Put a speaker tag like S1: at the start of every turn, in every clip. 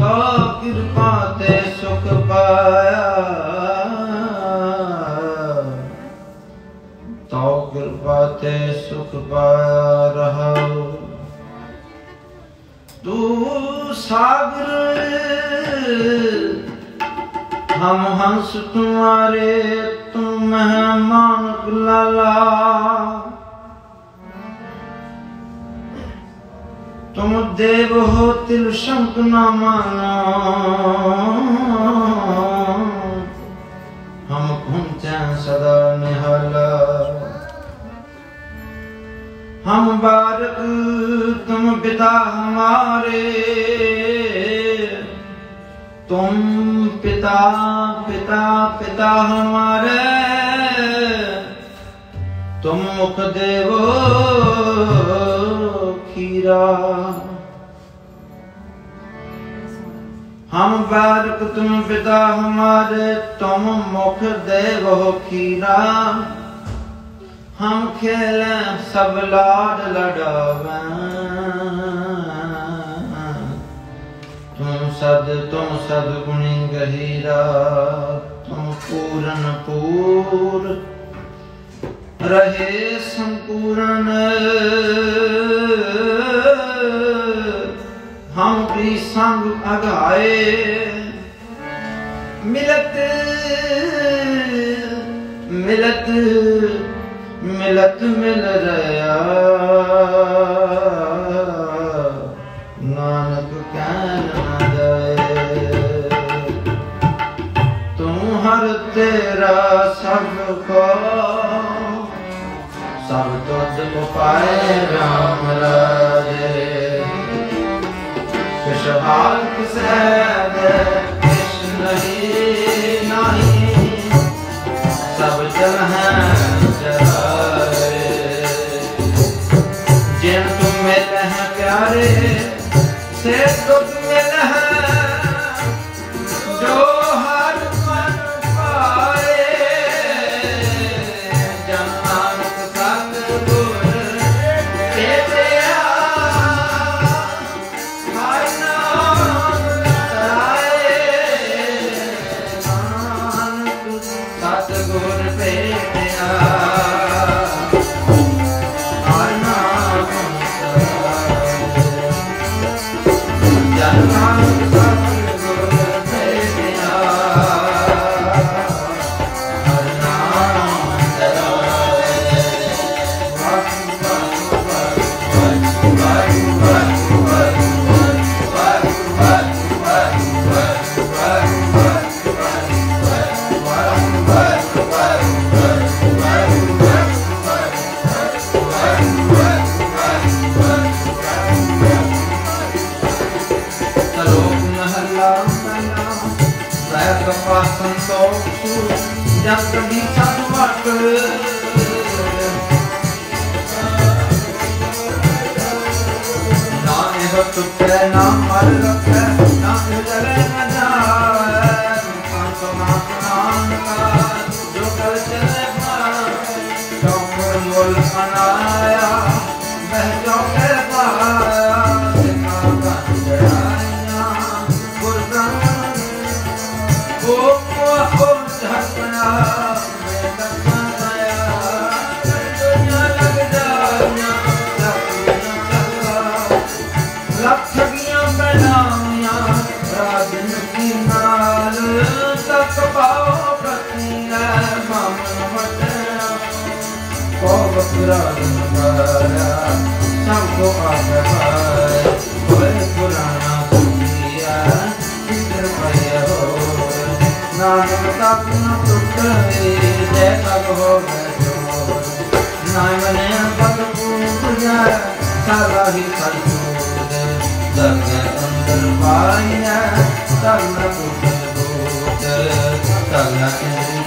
S1: ਤਾ ਕਿਰਪਾ ਤੇ ਸੁਖ ਪਾਇਆ। ਤਉ ਕਿਰਪਾ ਤੇ ਸੁਖ ਪਾਇਆ ਰਹਾਉ। ਤੂੰ ਸਾਗਰ, ਹਮ ਹੰਸ ਤੁਮਾਰੇ, ਤੂੰ ਮਹਿਮਾਨ ਗੁਲਾਲਾ। तुम देव हो तिल शंक न मानो हम घूमते सदा निहाला हम बारक तुम पिता हमारे तुम पिता पिता पिता हमारे तुम मुख देवो ਤੀਰਾ। ਹਮ ਬਾਲਕ ਤੁਮ ਪਿਤਾ ਹਮਾਰੇ, ਤੁਮ ਮੁਖ ਦੇਵੋ ਖੀਰਾ। ਹਮ ਖੇਲੇ ਸਭ ਲਾਡ ਲੜਾਵੈ। ਤੁਮ ਸਦ ਤੁਮ ਸਦ ਗੁਣੀ ਗਹੀਰਾ, ਤੁਮ ਪੂਰਨ ਪੂਰ। ਰਹੇ ਸੰਪੂਰਨ। ਹਮ ਵੀ ਸੰਗ ਅਗਾਏ। ਮਿਲਤ ਮਿਲਤ ਮਿਲਤ ਮਿਲ ਰਿਆ ਨਾਨਕ ਕਹਿਣ पाए राम राजे। शशभाग सैद कृष्ण ही नहीं सब जन है जिन तुम मिल हैं प्यारे, से तो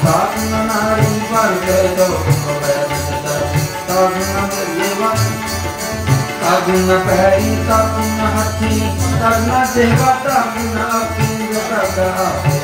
S1: ਸਾਧ ਨਾਰੀ ਪਰ ਕੇ ਦੋ ਬੈਠ ਤਰਨ ਦੇਵਾ ਤਰਨ ਪੈਰੀ ਤਰਨ ਹੱਥੀ ਤਰਨ ਦੇਵਾ ਤਰਨ ਅਕੀ ਪ੍ਰਦਾ ਬੰਦਾ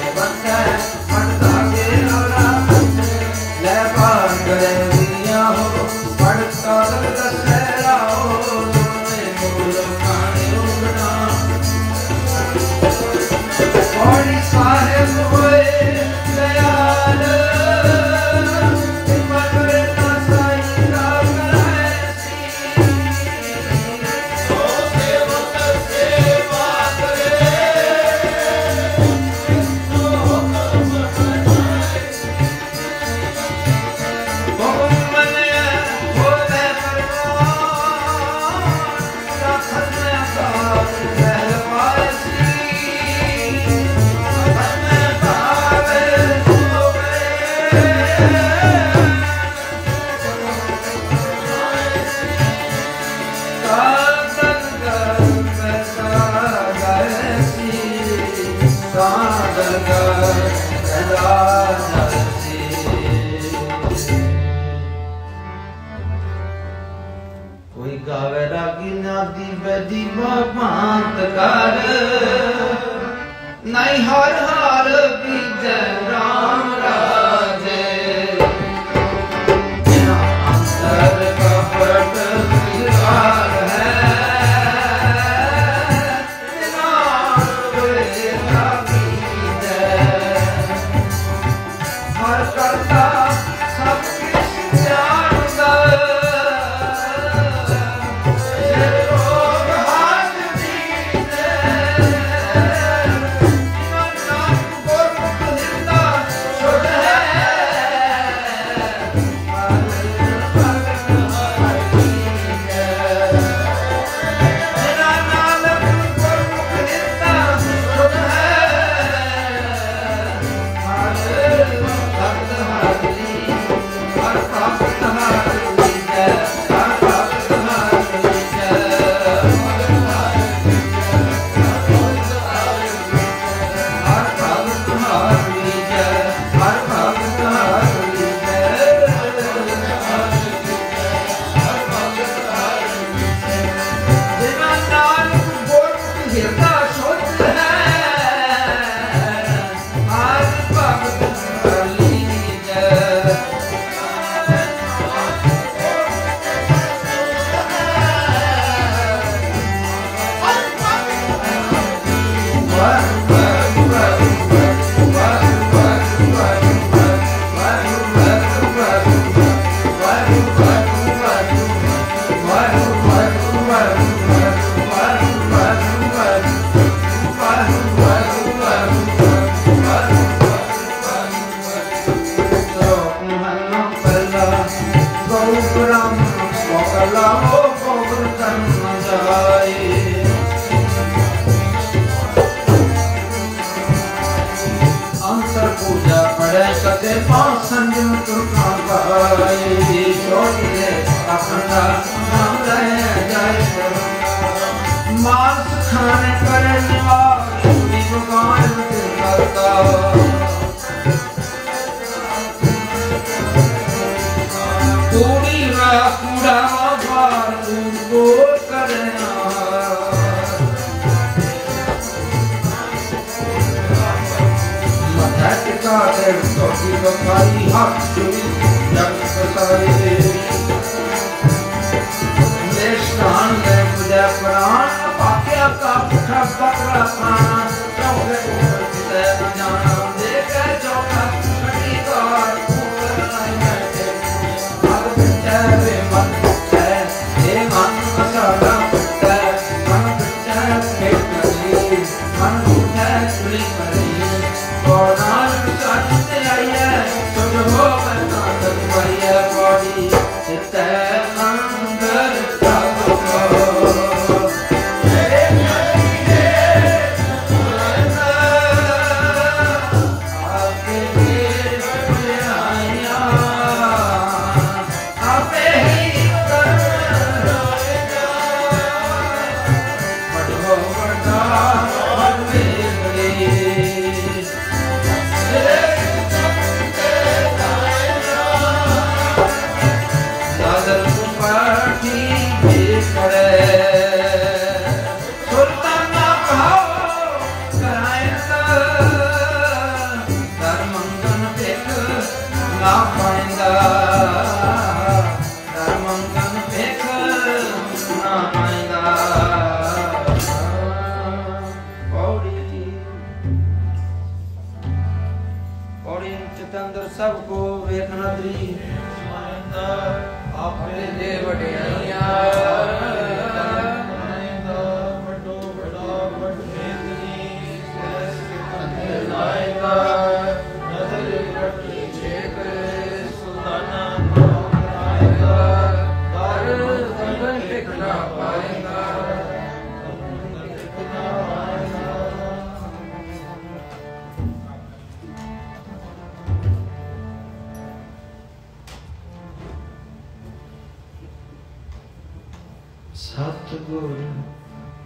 S1: ਸਤਿਗੁਰ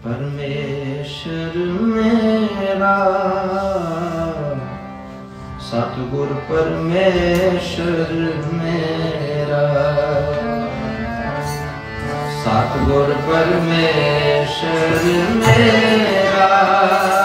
S1: ਪਰਮੇਸ਼ਰ ਮੇਰਾ। ਸਤਿਗੁਰ ਪਰਮੇਸ਼ਰ ਮੇਰਾ। ਸਤਿਗੁਰ ਪਰਮੇਸ਼ਰ ਮੇਰਾ।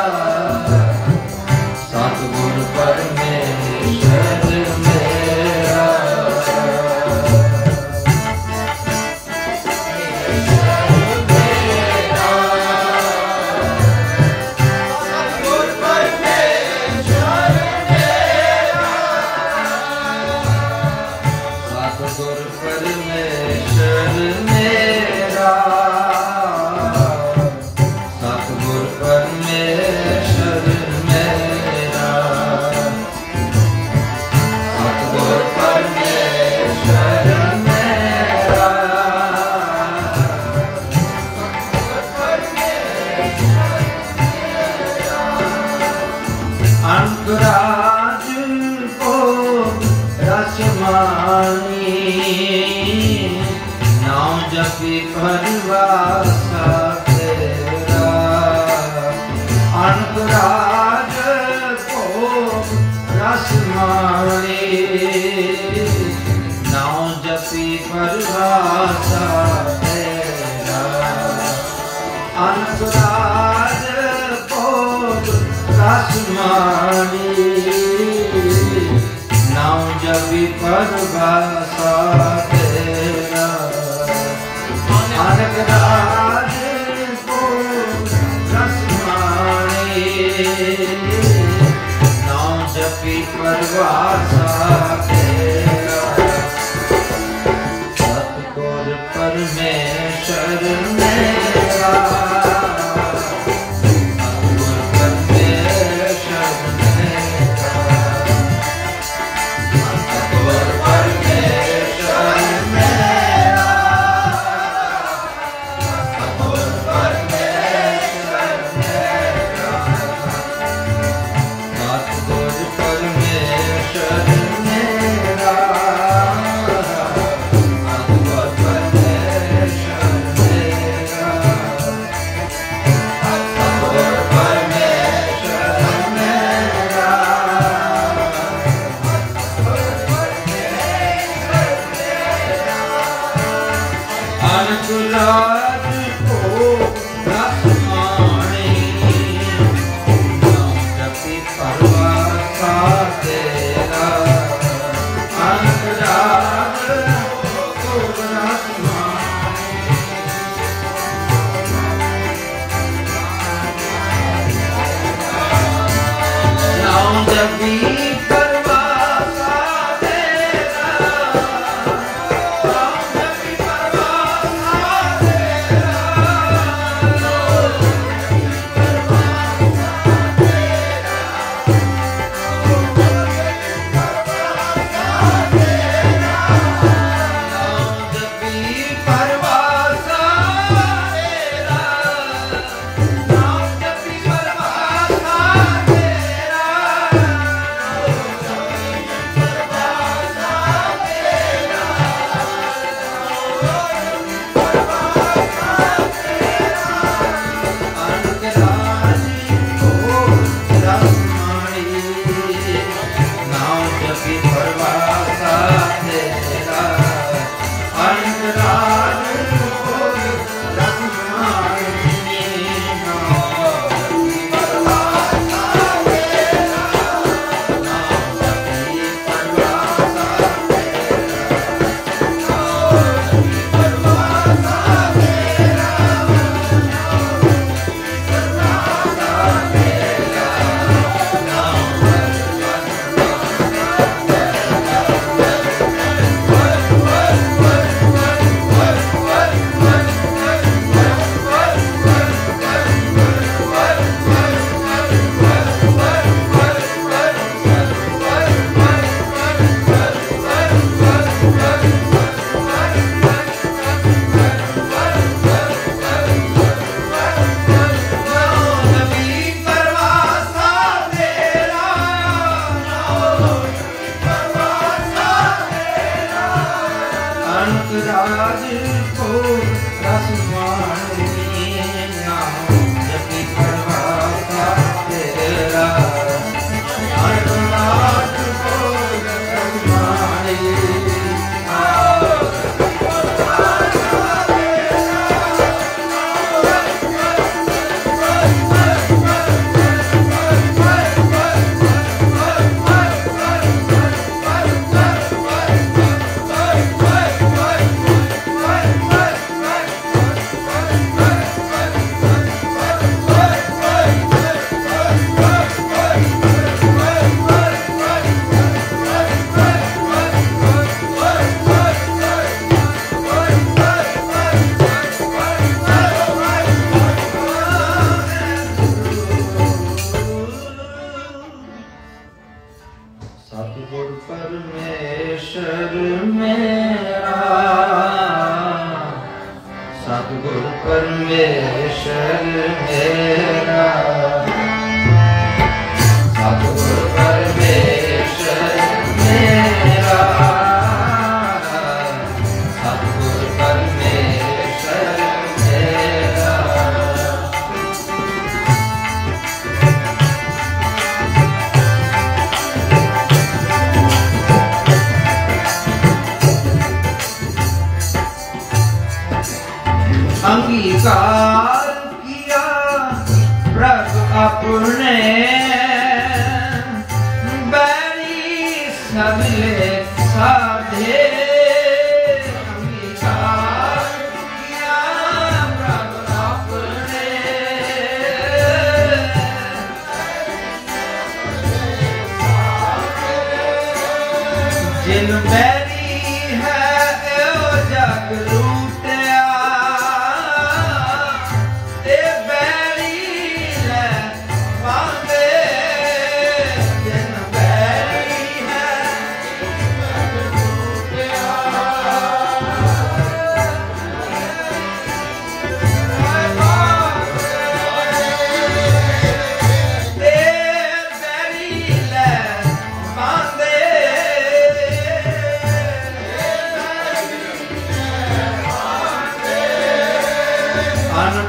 S1: परमेश्वर मेरा।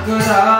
S1: Sakura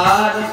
S1: ਤਤ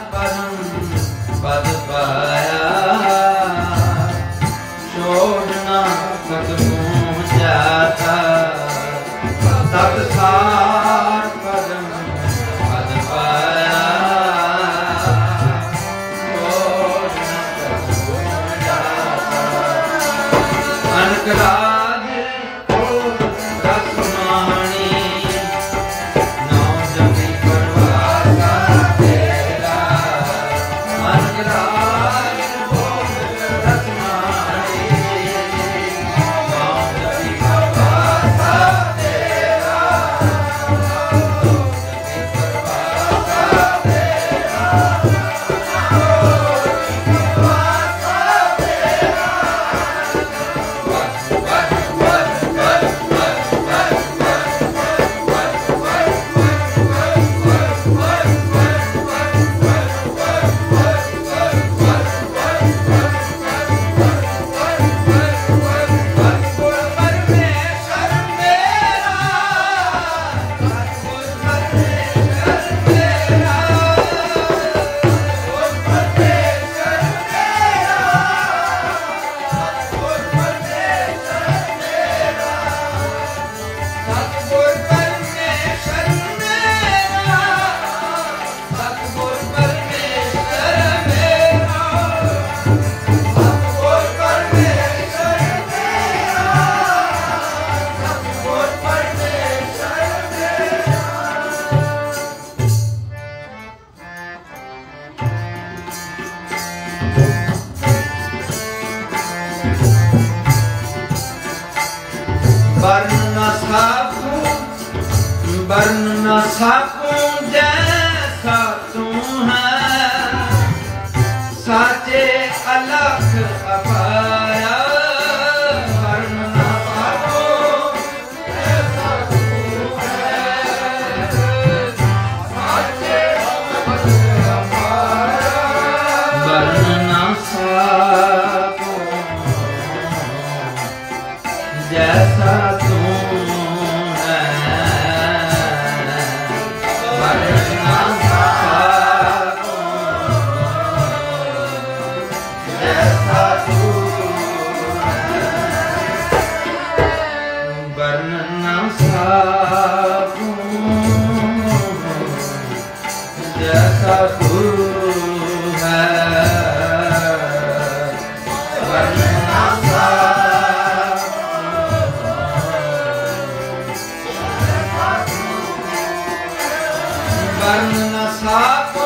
S1: कर्ण न सापो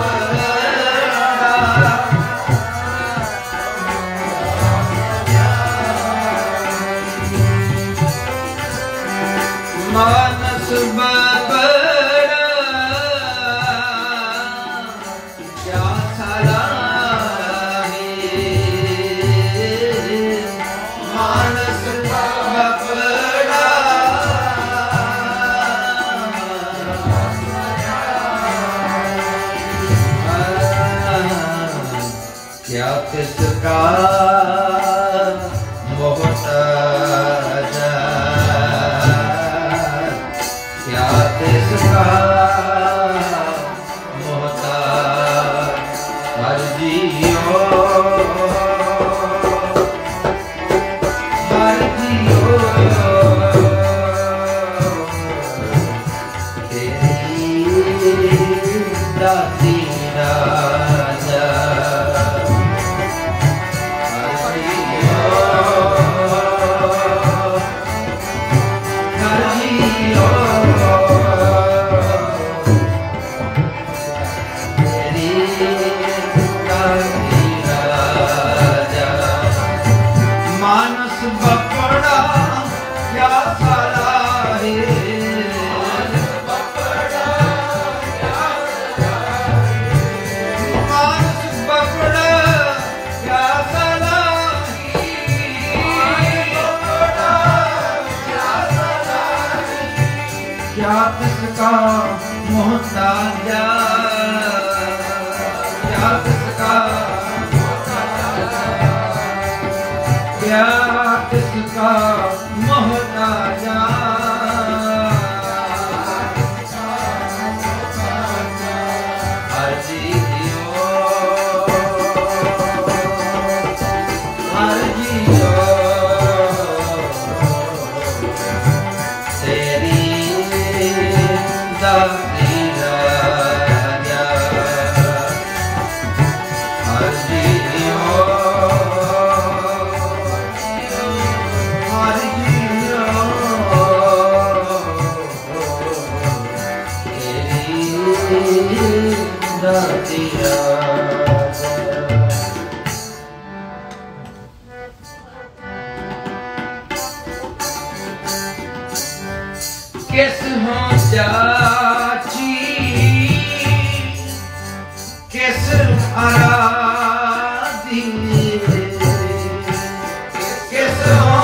S1: ਕਾ ਮੁਹਤਾਜਾ Oh.